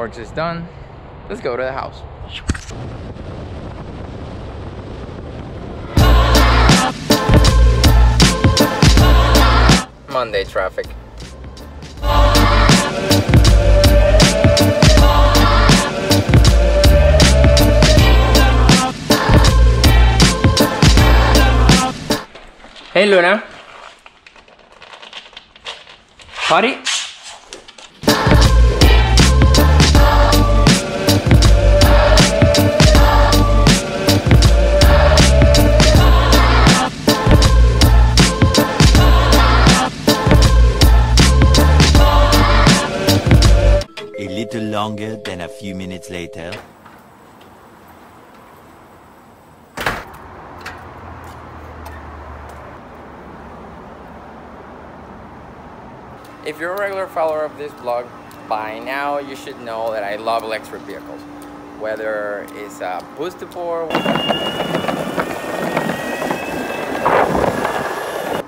Works is done. Let's go to the house. Monday traffic. Hey Luna. Party. Longer than a few minutes later. If you're a regular follower of this blog, by now you should know that I love electric vehicles. Whether it's a boosted board,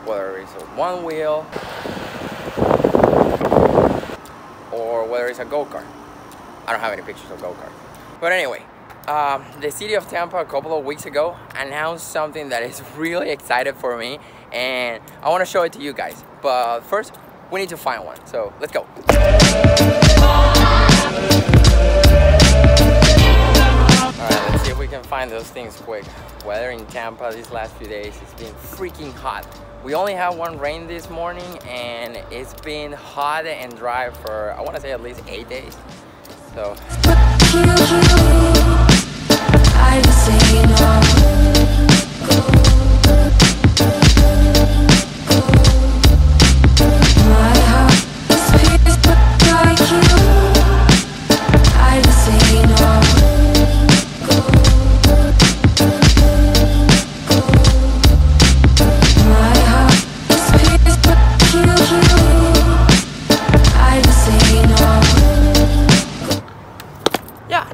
whether it's a one wheel, or whether it's a go-kart. I don't have any pictures of go-kart. But anyway, um, the city of Tampa a couple of weeks ago announced something that is really excited for me and I want to show it to you guys. But first, we need to find one. So let's go. Let's see if we can find those things quick. Weather in Tampa these last few days, it's been freaking hot. We only had one rain this morning and it's been hot and dry for, I want to say at least eight days. So,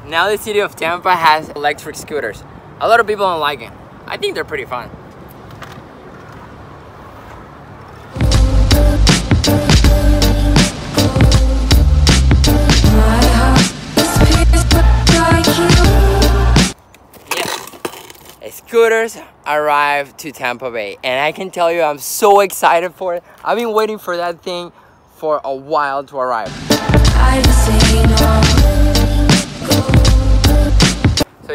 now the city of Tampa has electric scooters. A lot of people don't like it. I think they're pretty fun. Scooters arrived to Tampa Bay and I can tell you I'm so excited for it. I've been waiting for that thing for a while to arrive.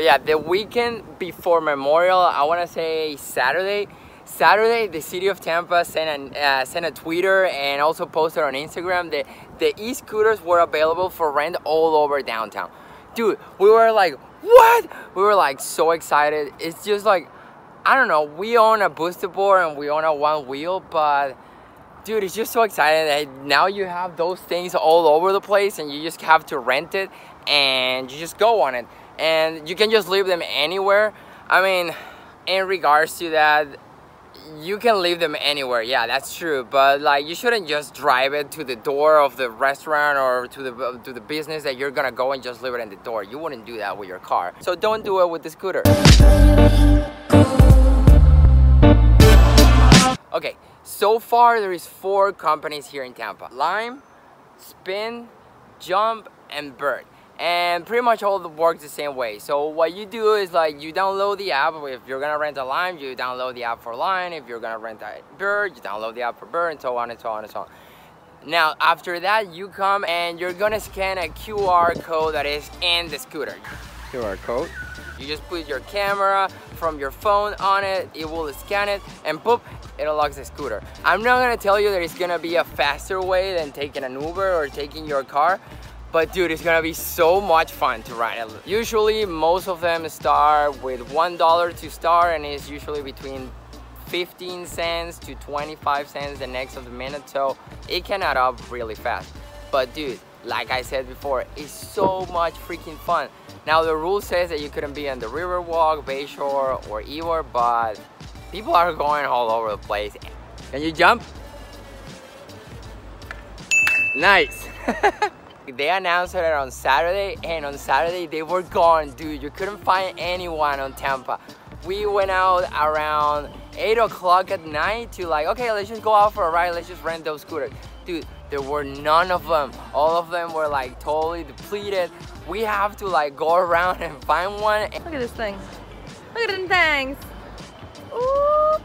Yeah, the weekend before Memorial, I want to say Saturday. Saturday, the city of Tampa sent, an, uh, sent a Twitter and also posted on Instagram that the e-scooters were available for rent all over downtown. Dude, we were like, what? We were like so excited. It's just like, I don't know, we own a booster board and we own a one wheel, but dude, it's just so exciting that now you have those things all over the place and you just have to rent it and you just go on it. And you can just leave them anywhere. I mean, in regards to that, you can leave them anywhere. Yeah, that's true. But like, you shouldn't just drive it to the door of the restaurant or to the to the business that you're gonna go and just leave it in the door. You wouldn't do that with your car. So don't do it with the scooter. Okay, so far there is four companies here in Tampa. Lime, Spin, Jump, and Bird. And pretty much all the works the same way. So what you do is like you download the app. If you're gonna rent a Lime, you download the app for Lime. If you're gonna rent a Bird, you download the app for Bird, and so on and so on and so on. Now after that, you come and you're gonna scan a QR code that is in the scooter. QR code. You just put your camera from your phone on it, it will scan it, and boop, it unlocks the scooter. I'm not gonna tell you that it's gonna be a faster way than taking an Uber or taking your car, but dude, it's gonna be so much fun to ride it. Usually, most of them start with $1 to start, and it's usually between 15 cents to 25 cents the next of the minute, so it can add up really fast. But dude, like I said before, it's so much freaking fun. Now the rule says that you couldn't be on the Riverwalk, Bayshore, or Ybor, but people are going all over the place. Can you jump? Nice. they announced it on Saturday, and on Saturday they were gone, dude. You couldn't find anyone on Tampa. We went out around 8 o'clock at night to like, okay, let's just go out for a ride, let's just rent those scooters. Dude, there were none of them. All of them were like totally depleted. We have to like go around and find one Look at this thing. Look at them things. Ooh.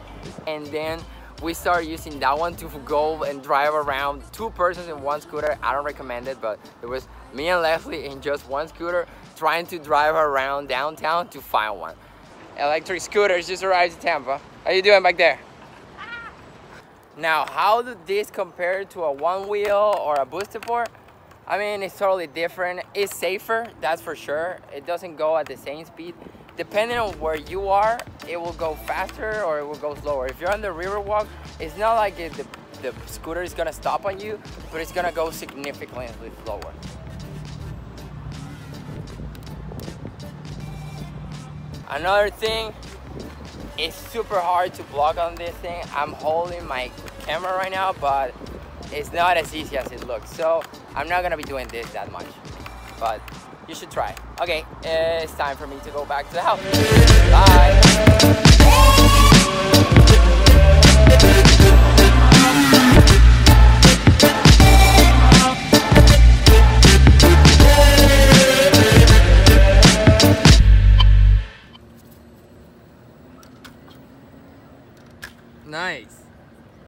and then we started using that one to go and drive around two persons in one scooter. I don't recommend it but it was me and leslie in just one scooter trying to drive around downtown to find one. Electric scooters just arrived in tampa. How you doing back there? Now how do this compare to a one wheel or a boosted board i mean it's totally different. It's safer that's for sure. It doesn't go at the same speed depending on where you are, it will go faster or it will go slower. If you're on the river walk, it's not like it, the, the scooter is gonna stop on you, but it's gonna go significantly slower. Another thing, it's super hard to vlog on this thing. I'm holding my camera right now, but it's not as easy as it looks. So I'm not gonna be doing this that much, but you should try. Okay, uh, it's time for me to go back to the house. Bye.